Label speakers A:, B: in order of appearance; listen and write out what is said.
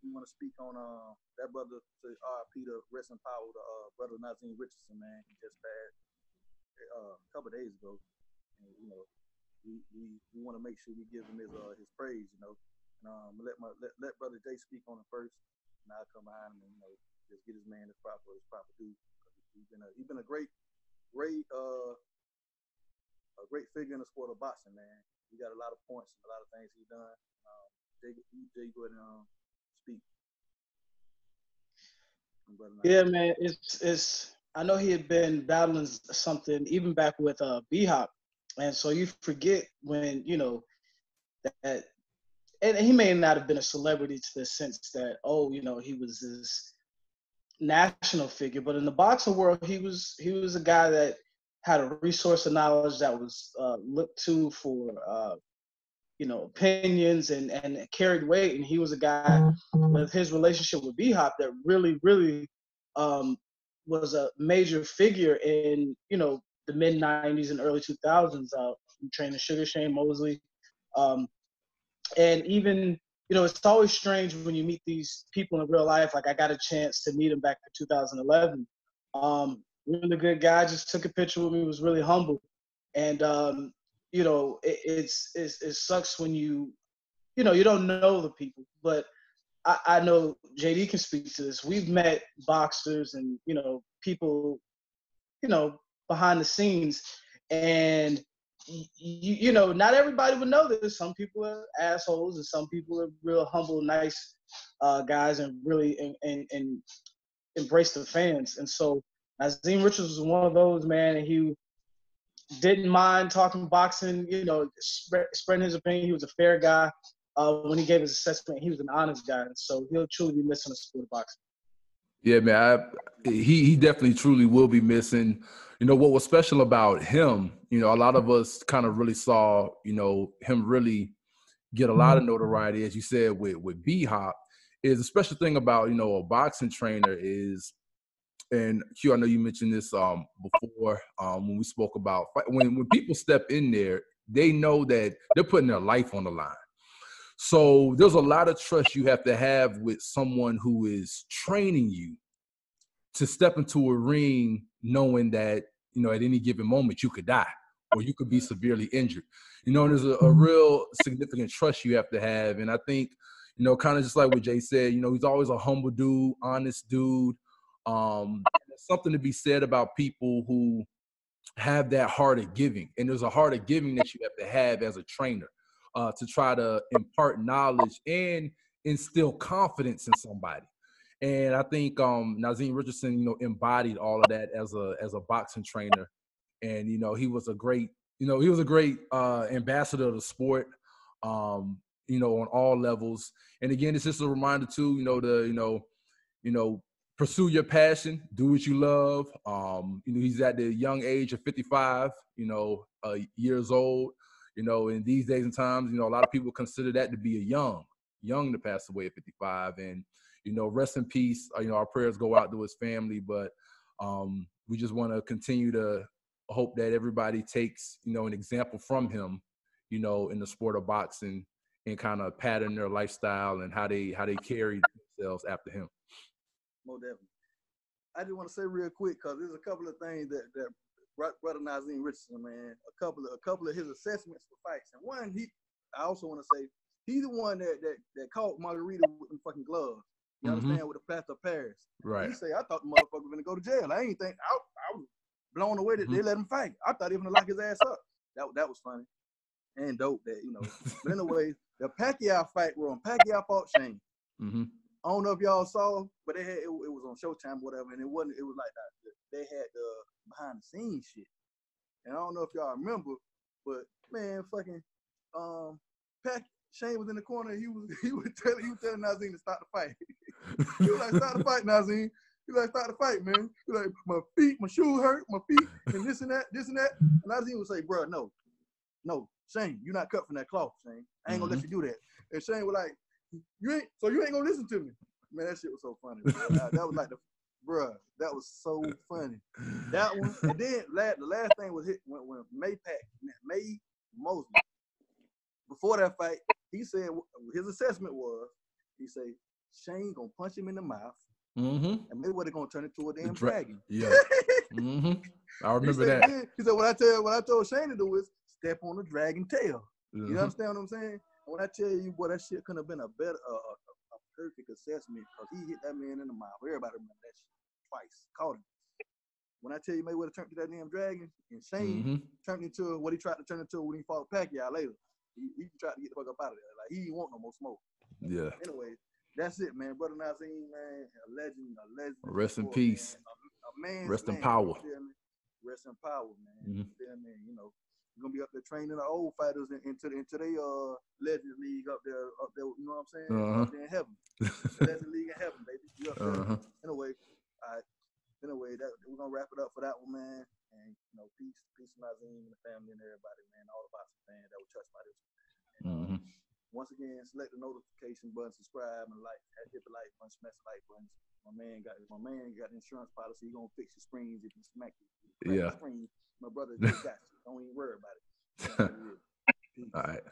A: you want to speak on uh, that brother to RP to rest in power, the uh, brother Naazim Richardson, man. He just passed uh, a couple days ago. And, you know, we we, we want to make sure we give him his uh, his praise, you know. And, um, let my let, let brother Jay speak on it first, and I'll come behind him and you know just get his man his proper his proper due. He's been a he's been a great great uh a great figure in the sport of boxing, man. He got a lot of points and a lot of things he's done. Um, Jay, Jay, go ahead and um, speak.
B: Yeah, man. It's it's. I know he had been battling something even back with uh B Hop, and so you forget when you know that, and he may not have been a celebrity to the sense that oh you know he was this national figure, but in the boxing world he was he was a guy that had a resource of knowledge that was uh, looked to for uh, you know opinions and and carried weight and he was a guy mm-hmm. with his relationship with b-hop that really really um, was a major figure in you know the mid 90s and early 2000s uh, training sugar shane mosley um, and even you know it's always strange when you meet these people in real life like i got a chance to meet him back in 2011 um, really good guy. Just took a picture with me. Was really humble, and um, you know, it, it's, it's it sucks when you, you know, you don't know the people, but I, I know JD can speak to this. We've met boxers and you know people, you know, behind the scenes, and you, you know, not everybody would know this. Some people are assholes, and some people are real humble, nice uh, guys, and really and, and, and embrace the fans. And so Naazim Richards was one of those man, and he didn't mind talking boxing. You know, spread, spreading his opinion. He was a fair guy. Uh, when he gave his assessment, he was an honest guy, so he'll truly be missing the sport of boxing.
C: Yeah, man, I, he he definitely truly will be missing. You know what was special about him? You know, a lot of us kind of really saw, you know, him really get a lot of notoriety, as you said with with B Hop. Is a special thing about you know a boxing trainer is and Q, I know you mentioned this um, before um, when we spoke about when when people step in there, they know that they're putting their life on the line. So there's a lot of trust you have to have with someone who is training you to step into a ring knowing that you know at any given moment you could die or you could be severely injured. You know, there's a, a real significant trust you have to have, and I think you know, kind of just like what Jay said, you know, he's always a humble dude, honest dude. Um, there's something to be said about people who have that heart of giving, and there's a heart of giving that you have to have as a trainer uh, to try to impart knowledge and instill confidence in somebody. And I think um, Naazim Richardson, you know, embodied all of that as a as a boxing trainer, and you know, he was a great, you know, he was a great uh, ambassador of the sport. Um, you know, on all levels. And again, it's just a reminder too, you know, the you know, you know, pursue your passion, do what you love. Um, you know, he's at the young age of 55, you know, uh, years old. You know, in these days and times, you know, a lot of people consider that to be a young, young to pass away at 55. And, you know, rest in peace. Uh, you know, our prayers go out to his family, but um, we just want to continue to hope that everybody takes, you know, an example from him, you know, in the sport of boxing and kind of pattern their lifestyle and how they how they carry themselves after him.
A: Most definitely. I just want to say real quick because there's a couple of things that that brother Naazim Richardson, man, a couple of a couple of his assessments for fights, and one he, I also want to say he's the one that that that caught Margarito with them fucking gloves. You mm-hmm. understand with the plaster of Paris.
C: Right.
A: He say I thought the motherfucker was gonna go to jail. I ain't think I, I was blown away that mm-hmm. they let him fight. I thought he was gonna lock his ass up. That that was funny and dope. That you know. but anyway, the Pacquiao fight where on Pacquiao fought Shane. Mm-hmm. I don't know if y'all saw, but they had it, it was on Showtime, or whatever, and it wasn't. It was like that. They had the behind the scenes shit, and I don't know if y'all remember, but man, fucking, um, Pac Shane was in the corner. He was he was telling he was telling Naazim to stop the fight. he was like, stop the fight, Naazim." He was like, stop the fight, man." He was like, "My feet, my shoe hurt, my feet, and this and that, this and that." And Naazim would say, "Bro, no, no, Shane, you're not cut from that cloth, Shane. I ain't gonna mm-hmm. let you do that." And Shane was like, you ain't so you ain't gonna listen to me. Man, that shit was so funny. that, that was like the bruh, that was so funny. That one, and then last, the last thing was hit when, when May Pack, May Mosley. Before that fight, he said his assessment was, he said, Shane gonna punch him in the mouth,
C: Mm-hmm.
A: and Mayweather gonna turn into a damn
C: dra-
A: dragon.
C: Yeah. Mm-hmm. I remember
A: he said,
C: that.
A: He said, "What I tell, what I told Shane to do is step on the dragon tail." You
C: Mhm.
A: understand what I'm saying? When I tell you, boy, that shit couldn't have been a better, uh, a, a, perfect assessment because he hit that man in the mouth. Everybody remember that shit twice. Caught him. When I tell you Mayweather turned to that damn dragon, and Shane
C: Mhm.
A: turned into what he tried to turn into when he fought Pacquiao later. He, he tried to get the fuck up out of there. Like he didn't want no more smoke.
C: Yeah.
A: Anyway, that's it, man. Brother Naazim, man, a legend, a legend.
C: Rest in peace.
A: Man. A, a
C: Rest in power.
A: you me? Rest in power, man.
C: Mhm.
A: You feel me? You know, you're gonna be up there training the old fighters into the, into their uh Legends League up there, up there. You know what I'm saying?
C: Uh-huh.
A: Up there in heaven, Legend League in heaven, baby. You up there?
C: uh-huh.
A: Anyway, all right. Anyway, that we're gonna wrap it up for that one, man. And you know, peace, peace Naazim and the family and everybody, man. All the boxing fans that were touched by this. Uh,
C: Mhm.
A: once again, select the notification button, subscribe, and like. Hit the like button, smash the like button. My man got my man got insurance policy. He gonna fix your screens if you smack it.
C: Yeah.
A: Screen. My brother just got you. Don't even worry about it. That's what it is. Peace.
C: All right.